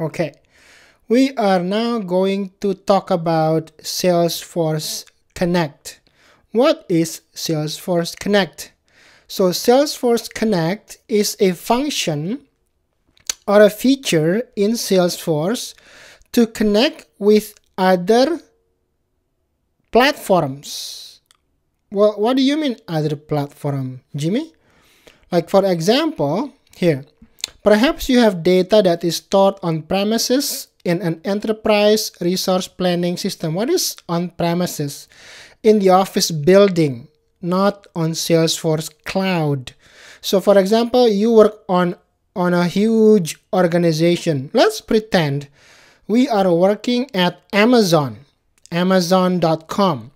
Okay, we are now going to talk about Salesforce Connect. What is Salesforce Connect? So, Salesforce Connect is a function or a feature in Salesforce to connect with other platforms. Well, what do you mean other platform, Jimmy? Like for example, here, perhaps you have data that is stored on premises in an enterprise resource planning system. What is on premises? In the office building, not on Salesforce cloud. So for example, you work on on a huge organization. Let's pretend we are working at Amazon, amazon.com.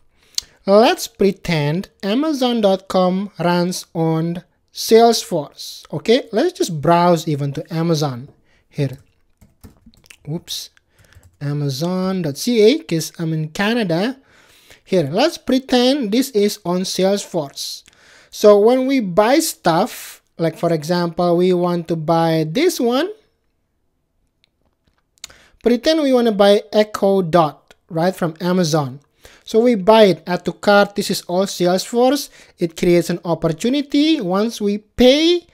Let's pretend amazon.com runs on Salesforce. Okay, let's just browse even to Amazon here. Oops, amazon.ca because I'm in Canada. Here, let's pretend this is on Salesforce. So when we buy stuff, like for example, we want to buy this one, Pretend we want to buy Echo Dot, right, from Amazon. So we buy it, add to cart. This is all Salesforce. It creates an opportunity. Once we pay,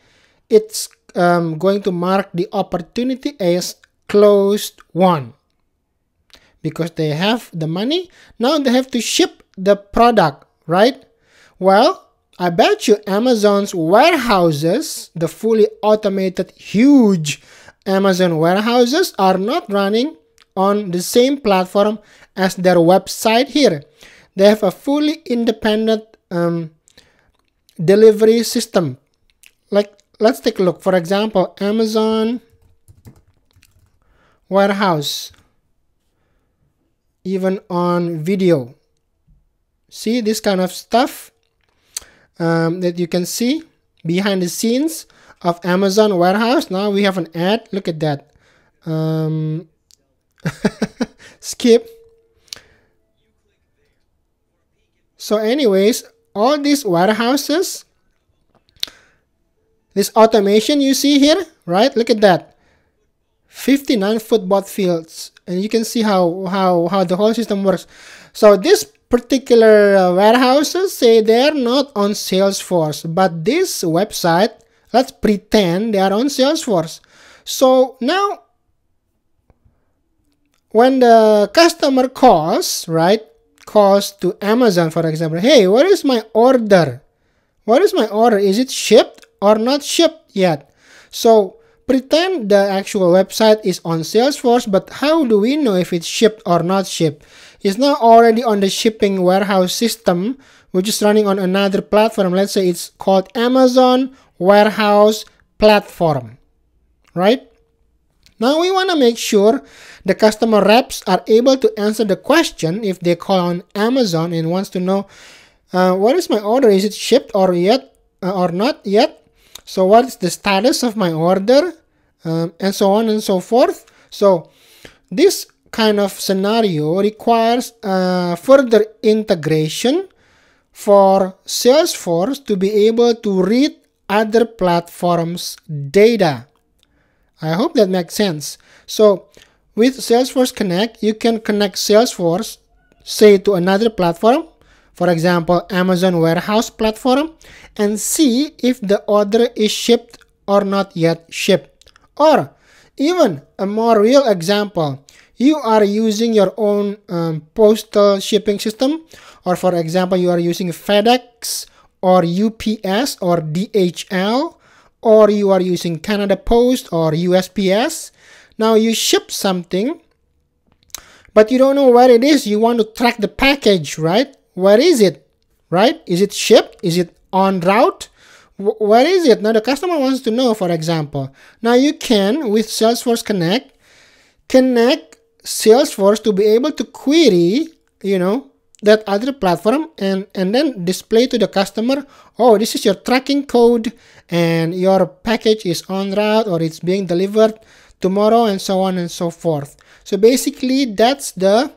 it's um, going to mark the opportunity as closed won because they have the money. Now they have to ship the product, right? Well, I bet you Amazon's warehouses, the fully automated, huge Amazon warehouses are not running on the same platform as their website here. They have a fully independent um, delivery system. Like, let's take a look. For example, Amazon warehouse, even on video. See this kind of stuff um, that you can see behind the scenes of Amazon warehouse. Now we have an ad. Look at that. Um, skip. So anyways, all these warehouses, this automation you see here, right? Look at that. 59 football fields. And you can see how, how, how the whole system works. So this particular uh, warehouses say they're not on Salesforce, but this website Let's pretend they are on Salesforce. So now, when the customer calls, right, calls to Amazon, for example, hey, what is my order? What is my order? Is it shipped or not shipped yet? So pretend the actual website is on Salesforce, but how do we know if it's shipped or not shipped? It's not already on the shipping warehouse system, which is running on another platform. Let's say it's called Amazon warehouse platform, right? Now we want to make sure the customer reps are able to answer the question if they call on Amazon and wants to know uh, what is my order? Is it shipped or yet uh, or not yet? So what is the status of my order? Um, and so on and so forth. So this kind of scenario requires uh, further integration for Salesforce to be able to read other platforms data. I hope that makes sense. So with Salesforce Connect, you can connect Salesforce, say to another platform, for example, Amazon warehouse platform, and see if the order is shipped or not yet shipped. Or even a more real example, you are using your own um, postal shipping system, or for example, you are using FedEx or UPS or DHL or you are using Canada Post or USPS. Now you ship something, but you don't know where it is. You want to track the package, right? Where is it, right? Is it shipped? Is it on route? where is it? Now the customer wants to know, for example. Now you can, with Salesforce Connect, connect Salesforce to be able to query, you know, that other platform and and then display to the customer oh this is your tracking code and your package is on route or it's being delivered tomorrow and so on and so forth. So basically that's the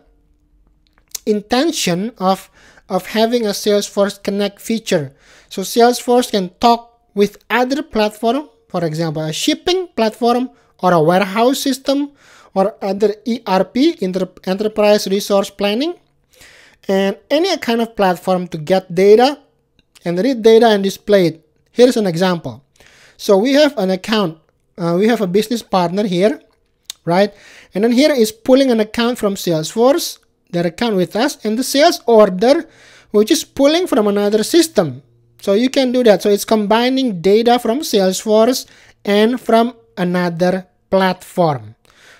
intention of of having a salesforce connect feature. So salesforce can talk with other platform for example a shipping platform or a warehouse system or other ERP, Enterprise Resource Planning, and any kind of platform to get data and read data and display it. Here's an example. So we have an account. Uh, we have a business partner here, right? And then here is pulling an account from Salesforce, their account with us, and the sales order, which is pulling from another system. So you can do that. So it's combining data from Salesforce and from another platform.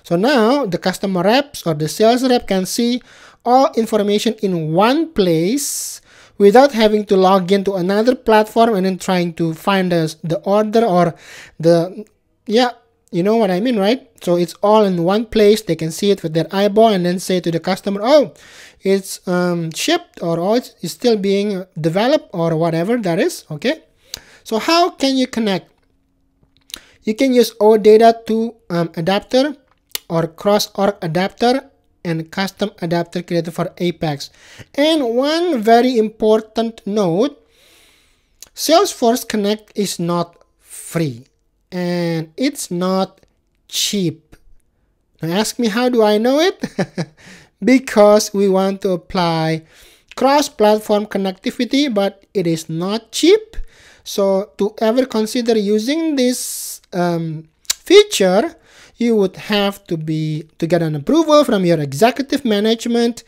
So now the customer reps or the sales rep can see all information in one place without having to log into another platform and then trying to find the, the order or the yeah you know what i mean right? So it's all in one place. They can see it with their eyeball and then say to the customer oh it's um, shipped or oh, it's, it's still being developed or whatever that is okay? So how can you connect? You can use OData to um, adapter or cross org adapter and custom adapter created for Apex. And one very important note, Salesforce Connect is not free and it's not cheap. Now ask me how do I know it? because we want to apply cross-platform connectivity but it is not cheap. So to ever consider using this um, feature, you would have to be to get an approval from your executive management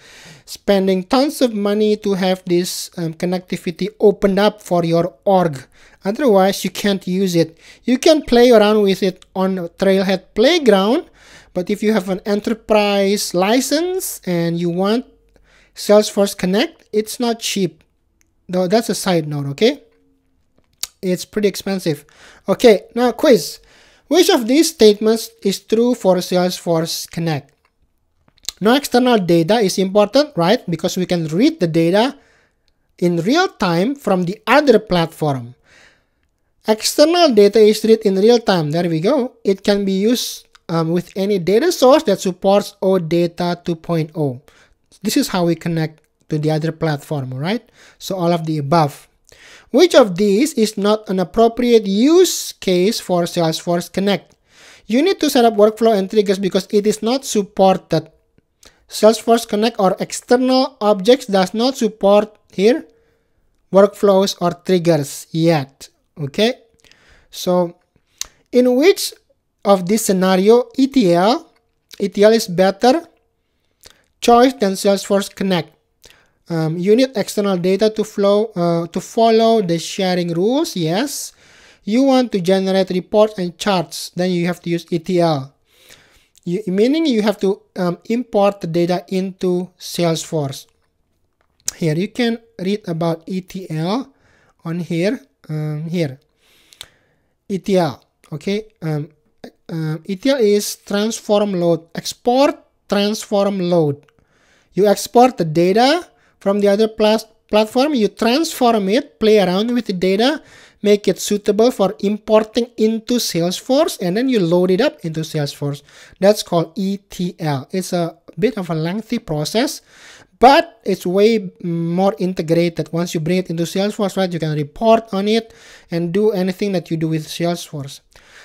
spending tons of money to have this um, connectivity opened up for your org. Otherwise you can't use it. You can play around with it on trailhead playground but if you have an enterprise license and you want salesforce connect it's not cheap. Though that's a side note okay? It's pretty expensive. Okay now quiz which of these statements is true for Salesforce Connect? No external data is important, right? Because we can read the data in real time from the other platform. External data is read in real time. There we go. It can be used um, with any data source that supports OData 2.0. This is how we connect to the other platform, right? So all of the above. Which of these is not an appropriate use case for Salesforce Connect? You need to set up workflow and triggers because it is not supported. Salesforce Connect or external objects does not support here workflows or triggers yet. Okay, so in which of this scenario ETL ETL is better choice than Salesforce Connect? Um, you need external data to flow uh, to follow the sharing rules. Yes. You want to generate reports and charts. Then you have to use ETL. You, meaning you have to um, import the data into Salesforce. Here you can read about ETL on here. Um, here. ETL. Okay. Um, uh, ETL is transform load. Export transform load. You export the data from the other plas platform, you transform it, play around with the data, make it suitable for importing into Salesforce, and then you load it up into Salesforce. That's called ETL. It's a bit of a lengthy process, but it's way more integrated. Once you bring it into Salesforce, right, you can report on it and do anything that you do with Salesforce.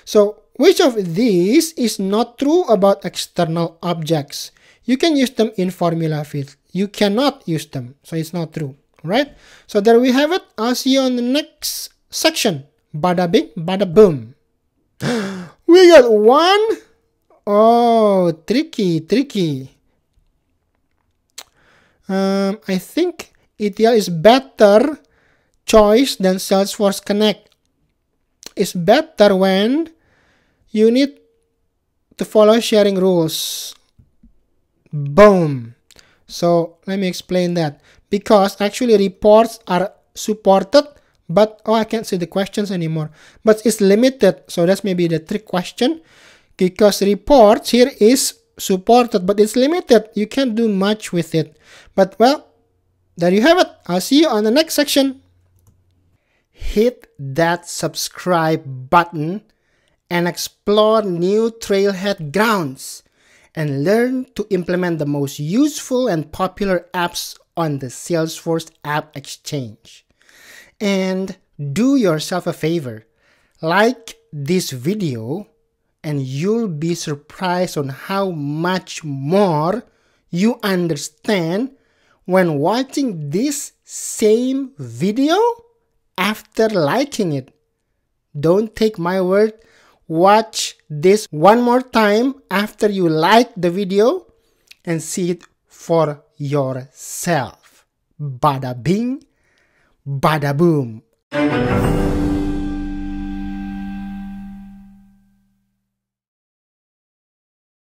So which of these is not true about external objects? You can use them in formula field you cannot use them. So it's not true, right? So there we have it. I'll see you on the next section. Bada bing, bada boom. we got one. Oh, tricky, tricky. Um, I think ETL is better choice than Salesforce Connect. It's better when you need to follow sharing rules. Boom. So let me explain that. Because actually reports are supported, but oh, I can't see the questions anymore. But it's limited. So that's maybe the trick question. Because reports here is supported, but it's limited. You can't do much with it. But well, there you have it. I'll see you on the next section. Hit that subscribe button and explore new trailhead grounds and learn to implement the most useful and popular apps on the Salesforce App Exchange. And do yourself a favor, like this video and you'll be surprised on how much more you understand when watching this same video after liking it. Don't take my word. Watch this one more time after you like the video and see it for yourself. Bada bing, bada boom.